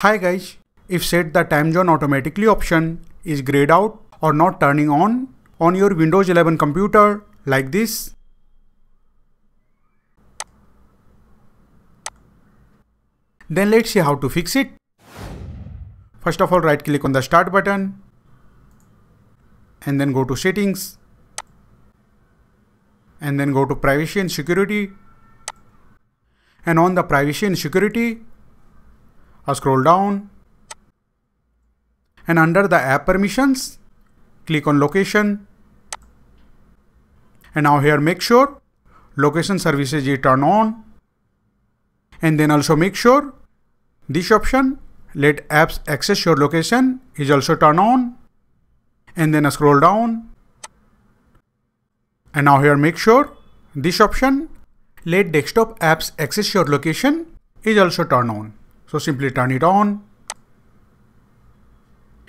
Hi guys, if set the time zone automatically option is grayed out or not turning on on your Windows 11 computer like this. Then let's see how to fix it. First of all right click on the start button and then go to settings and then go to privacy and security and on the privacy and security I'll scroll down. And under the app permissions click on location. And now here make sure location services is turned on. And then also make sure this option let apps access your location is also turned on. And then scroll down. And now here make sure this option let desktop apps access your location is also turned on. So simply turn it on.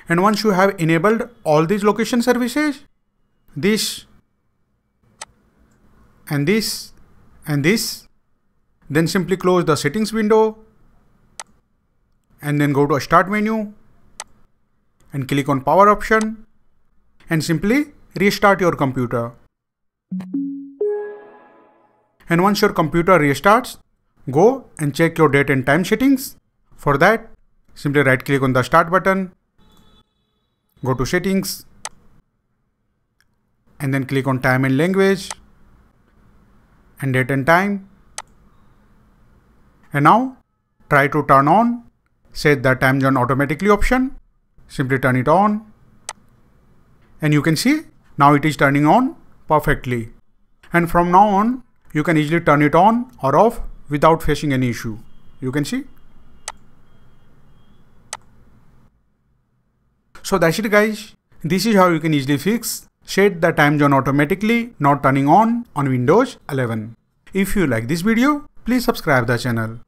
And once you have enabled all these location services, this and this and this, then simply close the settings window and then go to start menu and click on power option and simply restart your computer. And once your computer restarts, go and check your date and time settings. For that, simply right click on the start button, go to settings, and then click on time and language, and date and time. And now try to turn on, set the time zone automatically option, simply turn it on. And you can see now it is turning on perfectly. And from now on, you can easily turn it on or off without facing any issue. You can see. So that's it guys. This is how you can easily fix set the time zone automatically not turning on on Windows 11. If you like this video, please subscribe the channel.